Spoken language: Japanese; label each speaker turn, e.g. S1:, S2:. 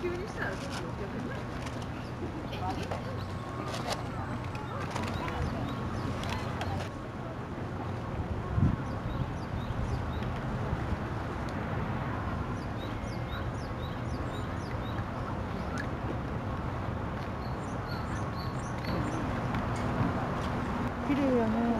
S1: 急にしたらそんな
S2: 綺麗やね。